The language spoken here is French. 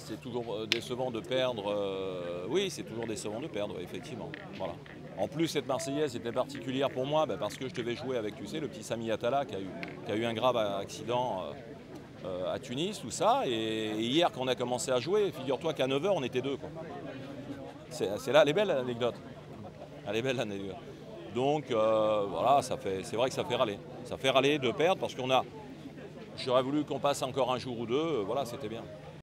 C'est toujours euh, décevant de perdre. Euh, oui, c'est toujours décevant de perdre, effectivement. Voilà. En plus, cette Marseillaise était particulière pour moi ben, parce que je devais jouer avec, tu sais, le petit Sami Atala qui a eu, un grave accident euh, à Tunis, tout ça. Et, hier, quand on a commencé à jouer, figure-toi qu'à 9h, on était deux. C'est là, elle est belle l'anecdote. Elle est belle l'anecdote. Donc, voilà, c'est vrai que ça fait râler. Ça fait râler de perdre parce qu'on a. J'aurais voulu qu'on passe encore un jour ou deux. Voilà, c'était bien.